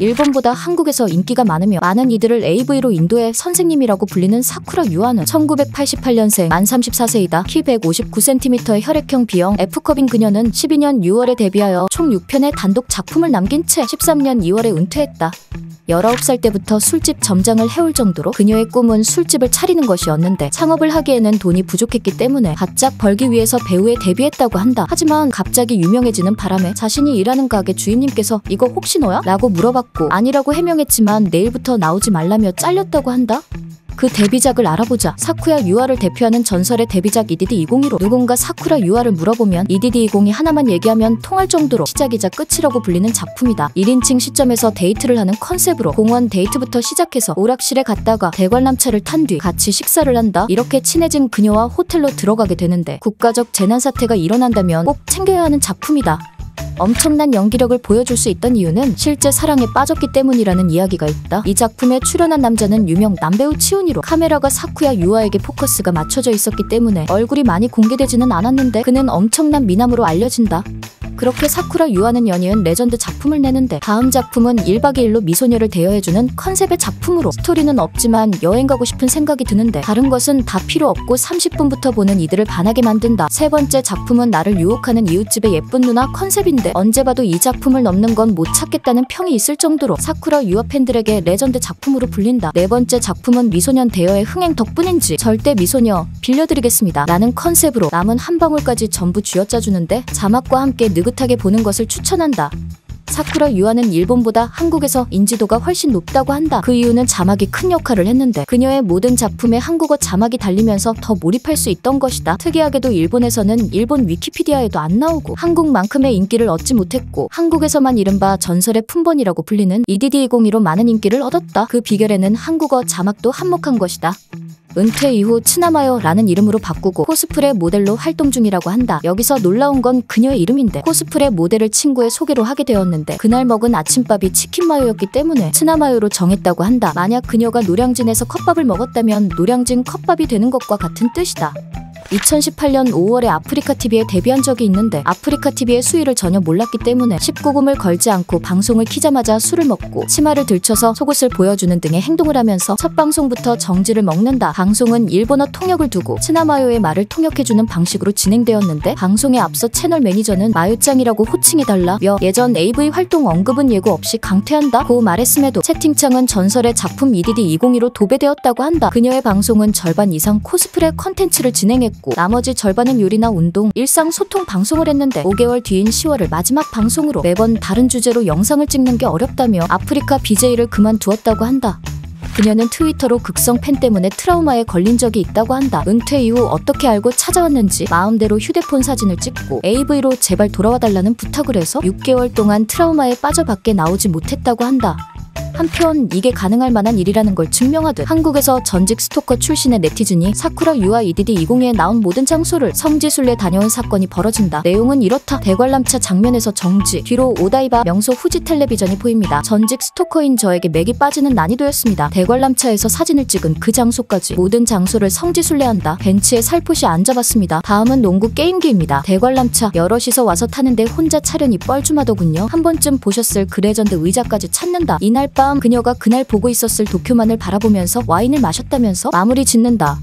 일본보다 한국에서 인기가 많으며 많은 이들을 AV로 인도의 선생님이라고 불리는 사쿠라 유아는 1988년생 만 34세이다. 키 159cm의 혈액형 B형 F컵인 그녀는 12년 6월에 데뷔하여 총 6편의 단독 작품을 남긴 채 13년 2월에 은퇴했다. 19살 때부터 술집 점장을 해올 정도로 그녀의 꿈은 술집을 차리는 것이었는데 창업을 하기에는 돈이 부족했기 때문에 바짝 벌기 위해서 배우에 데뷔했다고 한다. 하지만 갑자기 유명해지는 바람에 자신이 일하는 가게 주인님께서 이거 혹시 너야? 라고 물어봤고 아니라고 해명했지만 내일부터 나오지 말라며 잘렸다고 한다. 그 데뷔작을 알아보자 사쿠야 유아를 대표하는 전설의 데뷔작 EDD 202로 누군가 사쿠라 유아를 물어보면 EDD 202 하나만 얘기하면 통할 정도로 시작이자 끝이라고 불리는 작품이다. 1인칭 시점에서 데이트를 하는 컨셉으로 공원 데이트부터 시작해서 오락실에 갔다가 대관람차를 탄 뒤 같이 식사를 한다. 이렇게 친해진 그녀와 호텔로 들어가게 되는데 국가적 재난 사태가 일어난다면 꼭 챙겨야 하는 작품이다. 엄청난 연기력을 보여줄 수 있던 이유는 실제 사랑에 빠졌기 때문이라는 이야기가 있다. 이 작품에 출연한 남자는 유명 남배우 치훈이로 카메라가 사쿠야 유아에게 포커스가 맞춰져 있었기 때문에 얼굴이 많이 공개되지는 않았는데 그는 엄청난 미남으로 알려진다. 그렇게 사쿠라 유아는 연이은 레전드 작품을 내는데 다음 작품은 1박 2일로 미소녀를 대여해주는 컨셉의 작품으로 스토리는 없지만 여행 가고 싶은 생각이 드는데 다른 것은 다 필요 없고 30분부터 보는 이들을 반하게 만든다. 세 번째 작품은 나를 유혹하는 이웃집의 예쁜 누나 컨셉인데 언제 봐도 이 작품을 넘는 건 못 찾겠다는 평이 있을 정도로 사쿠라 유아 팬들에게 레전드 작품으로 불린다. 네 번째 작품은 미소년 대여의 흥행 덕분인지 절대 미소녀 빌려드리겠습니다. 라는 컨셉으로 남은 한 방울까지 전부 쥐어짜주는데 자막과 함께 느긋 하게 보는 것을 추천한다. 사쿠라 유아는 일본보다 한국에서 인지도가 훨씬 높다고 한다. 그 이유는 자막이 큰 역할을 했는데 그녀의 모든 작품에 한국어 자막이 달리면서 더 몰입할 수 있던 것이다. 특이하게도 일본에서는 일본 위키피디아에도 안 나오고 한국만큼의 인기를 얻지 못했고 한국에서만 이른바 전설의 품번이라고 불리는 EDD202로 많은 인기를 얻었다. 그 비결에는 한국어 자막도 한몫한 것이다. 은퇴 이후 츠나마요라는 이름으로 바꾸고 코스프레 모델로 활동 중이라고 한다. 여기서 놀라운 건 그녀의 이름인데 코스프레 모델을 친구의 소개로 하게 되었는데 그날 먹은 아침밥이 치킨마요였기 때문에 츠나마요로 정했다고 한다. 만약 그녀가 노량진에서 컵밥을 먹었다면 노량진 컵밥이 되는 것과 같은 뜻이다. 2018년 5월에 아프리카 TV에 데뷔한 적이 있는데 아프리카 TV의 수위를 전혀 몰랐기 때문에 19금을 걸지 않고 방송을 키자마자 술을 먹고 치마를 들쳐서 속옷을 보여주는 등의 행동을 하면서 첫 방송부터 정지를 먹는다. 방송은 일본어 통역을 두고 츠나마요의 말을 통역해주는 방식으로 진행되었는데 방송에 앞서 채널 매니저는 마요짱이라고 호칭해달라며 예전 AV 활동 언급은 예고 없이 강퇴한다 고 말했음에도 채팅창은 전설의 작품 EDD 202로 도배되었다고 한다. 그녀의 방송은 절반 이상 코스프레 컨텐츠를 진행했고 했고 나머지 절반은 요리나 운동, 일상 소통 방송을 했는데 5개월 뒤인 10월을 마지막 방송으로 매번 다른 주제로 영상을 찍는 게 어렵다며 아프리카 BJ를 그만두었다고 한다. 그녀는 트위터로 극성 팬 때문에 트라우마에 걸린 적이 있다고 한다. 은퇴 이후 어떻게 알고 찾아왔는지 마음대로 휴대폰 사진을 찍고 AV로 제발 돌아와 달라는 부탁을 해서 6개월 동안 트라우마에 빠져 밖에 나오지 못했다고 한다. 한편 이게 가능할 만한 일이라는 걸 증명하듯 한국에서 전직 스토커 출신의 네티즌이 사쿠라 EDD 20에 나온 모든 장소를 성지순례 다녀온 사건이 벌어진다. 내용은 이렇다. 대관람차 장면에서 정지, 뒤로 오다이바 명소 후지 텔레비전이 보입니다. 전직 스토커인 저에게 맥이 빠지는 난이도였습니다. 대관람차에서 사진을 찍은 그 장소까지 모든 장소를 성지순례한다. 벤치에 살포시 앉아봤습니다. 다음은 농구 게임기입니다. 대관람차 여럿이서 와서 타는데 혼자 타려니 뻘쭘하더군요. 한 번쯤 보셨을 그 레전드 의자까지 찾는다. 이날 밤 그녀가 그날 보고 있었을 도쿄만을 바라보면서 와인을 마셨다면서 마무리 짓는다.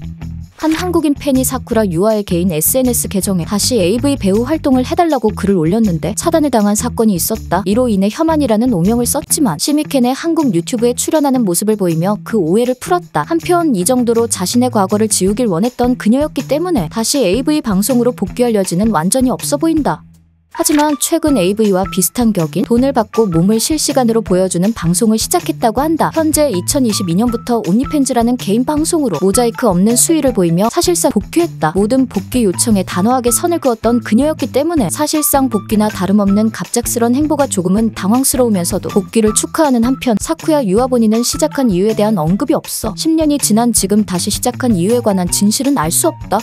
한 한국인 팬이 사쿠라 유아의 개인 SNS 계정에 다시 AV 배우 활동을 해달라고 글을 올렸는데 차단을 당한 사건이 있었다. 이로 인해 혐한이라는 오명을 썼지만 시미켄의 한국 유튜브에 출연하는 모습을 보이며 그 오해를 풀었다. 한편 이 정도로 자신의 과거를 지우길 원했던 그녀였기 때문에 다시 AV 방송으로 복귀할 여지는 완전히 없어 보인다. 하지만 최근 AV와 비슷한 격인 돈을 받고 몸을 실시간으로 보여주는 방송을 시작했다고 한다. 현재 2022년부터 온리팬즈라는 개인 방송으로 모자이크 없는 수위를 보이며 사실상 복귀했다. 모든 복귀 요청에 단호하게 선을 그었던 그녀였기 때문에 사실상 복귀나 다름없는 갑작스런 행보가 조금은 당황스러우면서도 복귀를 축하하는 한편 사쿠야 유아 본인은 시작한 이유에 대한 언급이 없어 10년이 지난 지금 다시 시작한 이유에 관한 진실은 알 수 없다.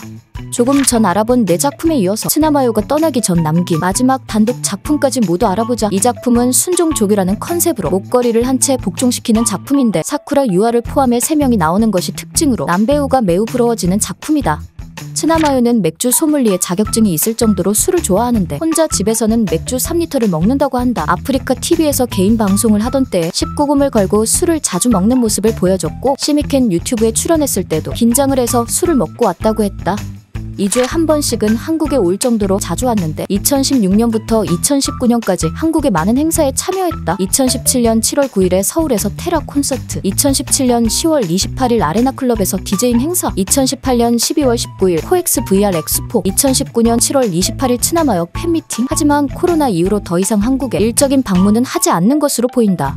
조금 전 알아본 내 작품에 이어서 스나마요가 떠나기 전 남긴 마지막 단독 작품까지 모두 알아보자. 이 작품은 순종족이라는 컨셉으로 목걸이를 한 채 복종시키는 작품인데 사쿠라 유아를 포함해 3명이 나오는 것이 특징으로 남배우가 매우 부러워지는 작품이다. 츠나마요는 맥주 소믈리에 자격증이 있을 정도로 술을 좋아하는데 혼자 집에서는 맥주 3리터를 먹는다고 한다. 아프리카 TV에서 개인 방송을 하던 때에 19금을 걸고 술을 자주 먹는 모습을 보여줬고 시미켄 유튜브에 출연했을 때도 긴장을 해서 술을 먹고 왔다고 했다. 2주에 한 번씩은 한국에 올 정도로 자주 왔는데 2016년부터 2019년까지 한국의 많은 행사에 참여했다. 2017년 7월 9일에 서울에서 테라 콘서트, 2017년 10월 28일 아레나 클럽에서 디제잉 행사, 2018년 12월 19일 코엑스 VR 엑스포, 2019년 7월 28일 츠나마요 팬미팅. 하지만 코로나 이후로 더 이상 한국에 일적인 방문은 하지 않는 것으로 보인다.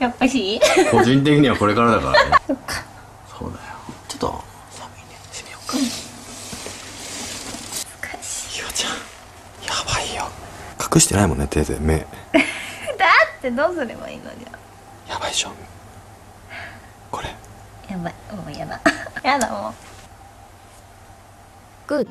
やっぱし個人的にはこれからだからね。そっか。そうだよ。ちょっと寒いね。閉めようか。難しい。ひわちゃん。やばいよ。隠してないもんね手で。目。だってどうすればいいのじゃ。やばいでしょ。これ。やばい。もうやだ。やだもう。끝